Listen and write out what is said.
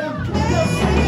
them.